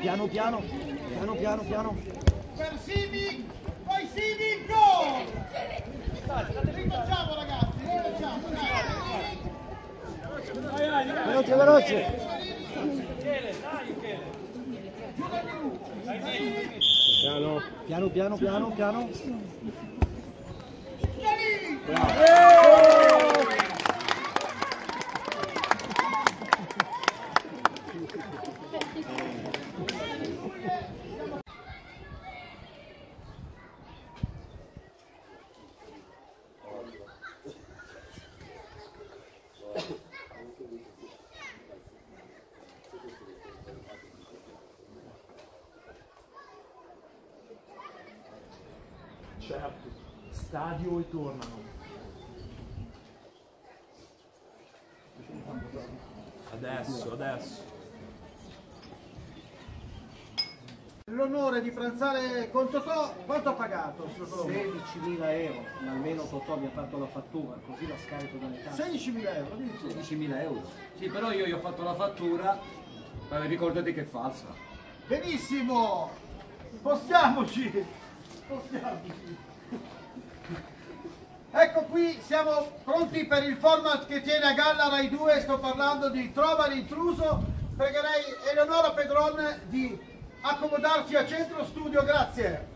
Piano piano, piano piano piano. Per Simi, poi Simi, go! Rifacciamo ragazzi, rifacciamo, dai. Veloce, veloce. Piano, piano, piano, piano, piano. Certo, stadio e tornano. Adesso, adesso. L'onore di pranzare con Totò, quanto ha pagato? 16.000 euro, ma almeno Totò mi ha fatto la fattura, così la scarico dalle tasse. 16.000 euro, addirittura. 16.000 euro. Sì, però io gli ho fatto la fattura, ma ricordate che è falsa. Benissimo, spostiamoci, spostiamoci. Ecco qui, siamo pronti per il format che tiene a galla Rai 2, sto parlando di Trova l'intruso, pregherei Eleonora Pedron di accomodarsi a centro studio, grazie.